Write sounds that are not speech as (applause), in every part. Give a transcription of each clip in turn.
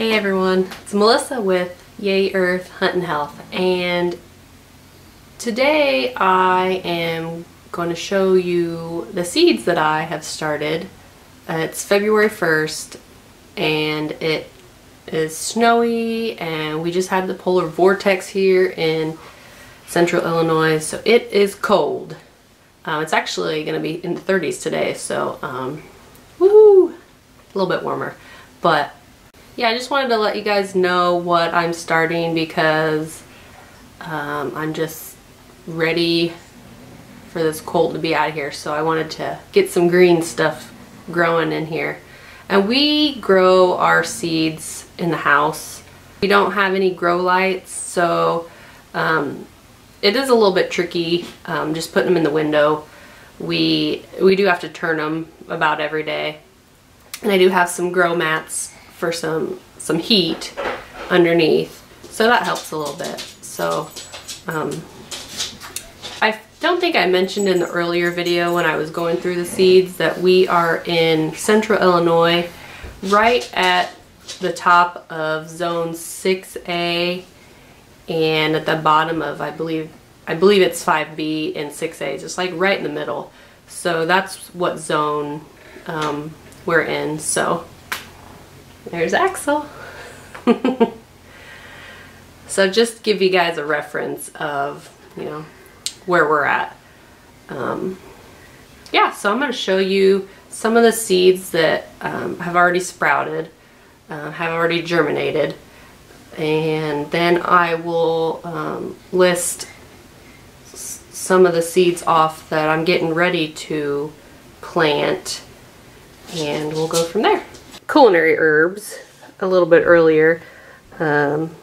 Hey everyone, it's Melissa with Yay Earth Hunt and Health and today I am going to show you the seeds that I have started. Uh, it's February 1st and it is snowy and we just had the polar vortex here in central Illinois so it is cold. Uh, it's actually going to be in the 30s today so um, woohoo, a little bit warmer but yeah, I just wanted to let you guys know what I'm starting because um, I'm just ready for this cold to be out of here. So I wanted to get some green stuff growing in here. And we grow our seeds in the house. We don't have any grow lights, so um, it is a little bit tricky um, just putting them in the window. We, we do have to turn them about every day. And I do have some grow mats for some some heat underneath. So that helps a little bit. So um, I don't think I mentioned in the earlier video when I was going through the seeds that we are in central Illinois right at the top of zone 6A and at the bottom of I believe I believe it's 5B and 6A just like right in the middle. So that's what zone um, we're in. So there's Axel. (laughs) so just give you guys a reference of, you know, where we're at. Um, yeah, so I'm going to show you some of the seeds that um, have already sprouted, uh, have already germinated, and then I will um, list some of the seeds off that I'm getting ready to plant, and we'll go from there culinary herbs a little bit earlier. Um,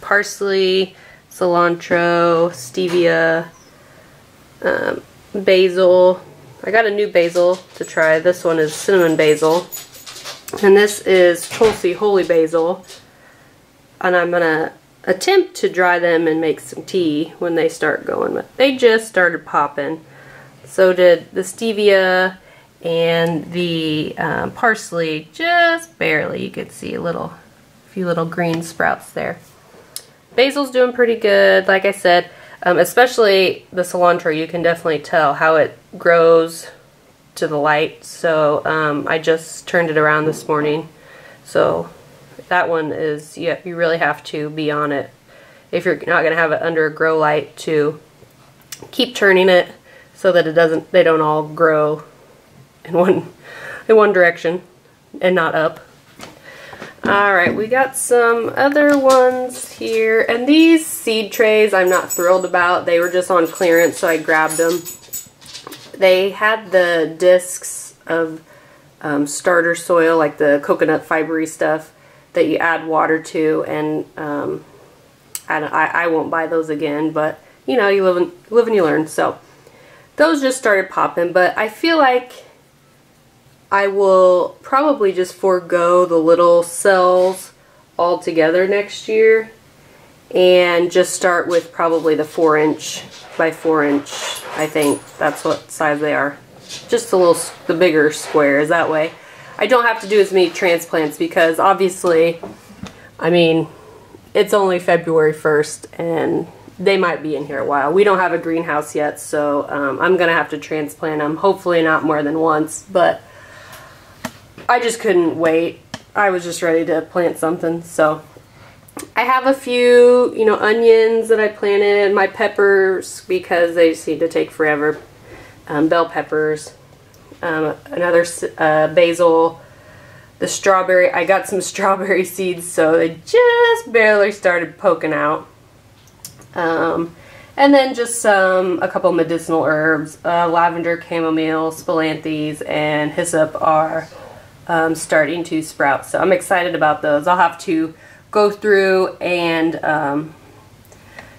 parsley, cilantro, stevia, um, basil. I got a new basil to try. This one is cinnamon basil. And this is Tulsi holy basil. And I'm going to attempt to dry them and make some tea when they start going. But they just started popping. So did the stevia and the um, parsley just barely you could see a little few little green sprouts there. Basil's doing pretty good like I said um, especially the cilantro you can definitely tell how it grows to the light. So um, I just turned it around this morning. So that one is yeah you really have to be on it if you're not going to have it under a grow light to keep turning it so that it doesn't they don't all grow in one in one direction and not up. Alright, we got some other ones here. And these seed trays I'm not thrilled about. They were just on clearance, so I grabbed them. They had the discs of um, starter soil, like the coconut fibery stuff that you add water to. And um, I, I, won't buy those again, but you know, you live and, live and you learn. So those just started popping, but I feel like I will probably just forego the little cells altogether next year and just start with probably the 4 inch by 4 inch I think that's what size they are just a little the bigger squares that way I don't have to do as many transplants because obviously I mean it's only February 1st and they might be in here a while. We don't have a greenhouse yet, so um, I'm going to have to transplant them. Hopefully not more than once, but I just couldn't wait. I was just ready to plant something. So I have a few, you know, onions that I planted, my peppers because they seem to take forever, um, bell peppers, um, another uh, basil, the strawberry. I got some (laughs) strawberry seeds, so they just barely started poking out. Um, and then just some, a couple medicinal herbs, uh, lavender, chamomile, spilanthes, and hyssop are um, starting to sprout. So I'm excited about those. I'll have to go through and, um,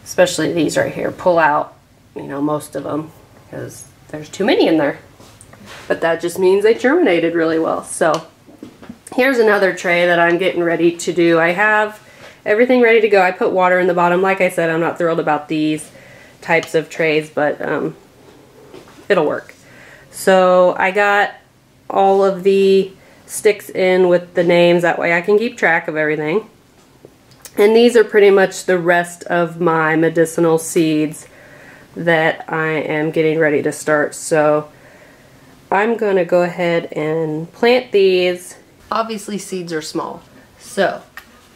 especially these right here, pull out, you know, most of them because there's too many in there. But that just means they germinated really well. So here's another tray that I'm getting ready to do. I have everything ready to go. I put water in the bottom. Like I said, I'm not thrilled about these types of trays, but um, it'll work. So I got all of the sticks in with the names. That way I can keep track of everything. And these are pretty much the rest of my medicinal seeds that I am getting ready to start. So I'm going to go ahead and plant these. Obviously seeds are small. So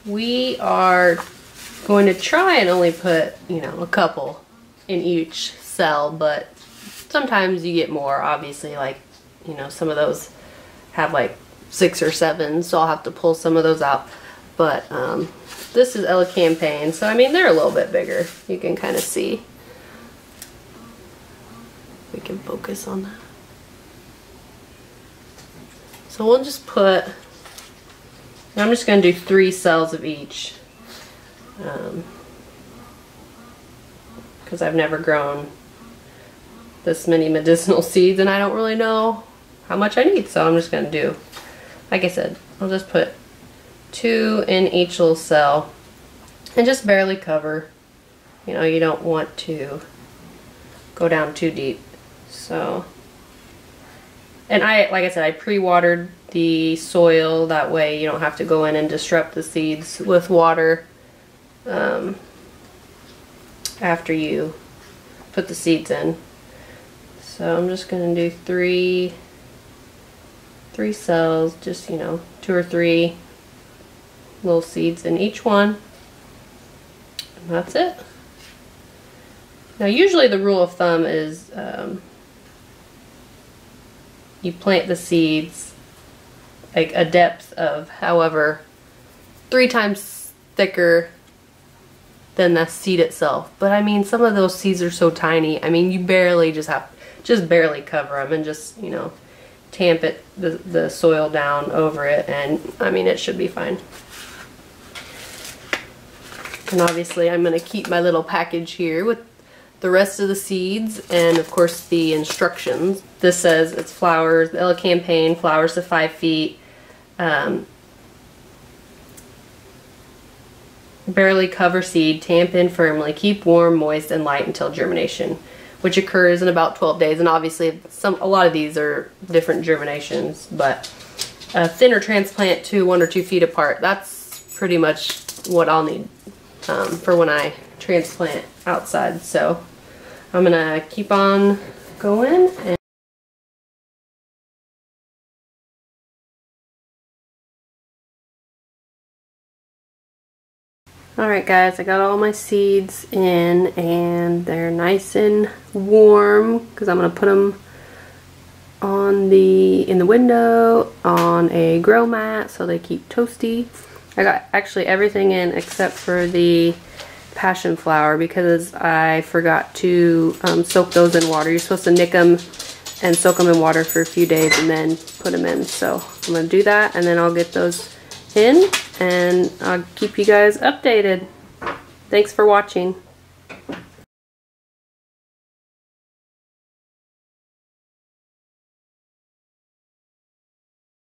we are going to try and only put, you know, a couple in each cell, but sometimes you get more, obviously, like, you know, some of those have like six or seven, so I'll have to pull some of those out. But um, this is Elecampane, so I mean, they're a little bit bigger. You can kind of see. We can focus on that. So we'll just put, I'm just going to do three cells of each. Because um, I've never grown this many medicinal (laughs) seeds and I don't really know how much I need. So I'm just going to do, like I said, I'll just put two in each little cell and just barely cover. You know, you don't want to go down too deep. So, and I, like I said, I pre-watered the soil. That way you don't have to go in and disrupt the seeds with water um, after you put the seeds in. So I'm just going to do three, three cells, just, you know, two or three little seeds in each one. And that's it. Now usually the rule of thumb is um, you plant the seeds like a depth of however three times thicker than the seed itself. But I mean, some of those seeds are so tiny. I mean, you barely just have, just barely cover them and just, you know, tamp it, the, the soil down over it. And I mean, it should be fine. And obviously I'm going to keep my little package here with the rest of the seeds and of course the instructions. This says it's flowers, Elecampane flowers to five feet. Um, barely cover seed, tamp in firmly, keep warm, moist, and light until germination, which occurs in about 12 days. And obviously some a lot of these are different germinations, but a thinner transplant to one or two feet apart, that's pretty much what I'll need um, for when I transplant outside. So I'm gonna keep on going. Alright guys, I got all my seeds in and they're nice and warm because I'm going to put them on the in the window on a grow mat so they keep toasty. I got actually everything in except for the passion flower because I forgot to um, soak those in water. You're supposed to nick them and soak them in water for a few days and then put them in. So I'm going to do that and then I'll get those in and I'll keep you guys updated. Thanks for watching.